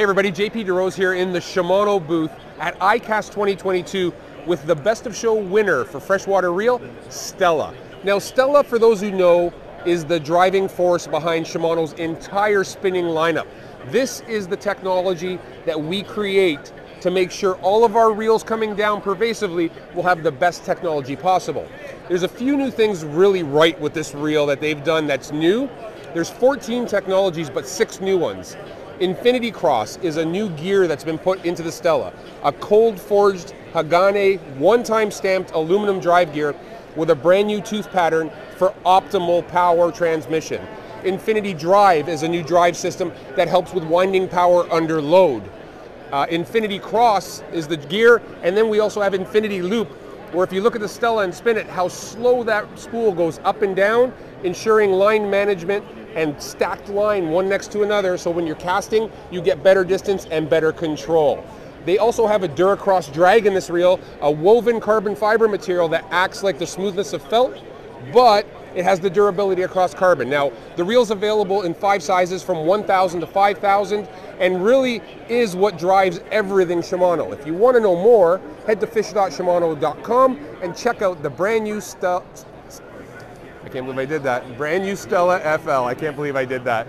Hey everybody, JP DeRose here in the Shimano booth at ICAST 2022 with the Best of Show winner for freshwater reel, Stella. Now Stella, for those who know, is the driving force behind Shimano's entire spinning lineup. This is the technology that we create to make sure all of our reels coming down pervasively will have the best technology possible. There's a few new things really right with this reel that they've done that's new. There's 14 technologies, but six new ones. Infinity Cross is a new gear that's been put into the Stella, a cold forged Hagane one-time stamped aluminum drive gear with a brand new tooth pattern for optimal power transmission. Infinity Drive is a new drive system that helps with winding power under load. Uh, Infinity Cross is the gear, and then we also have Infinity Loop, where if you look at the Stella and spin it, how slow that spool goes up and down, ensuring line management and stacked line one next to another so when you're casting you get better distance and better control. They also have a Duracross drag in this reel, a woven carbon fiber material that acts like the smoothness of felt, but it has the durability across carbon. Now, the reel's available in five sizes from 1,000 to 5,000 and really is what drives everything Shimano. If you want to know more, head to fish.shimano.com and check out the brand new stuff I can't believe I did that. Brand new Stella FL. I can't believe I did that.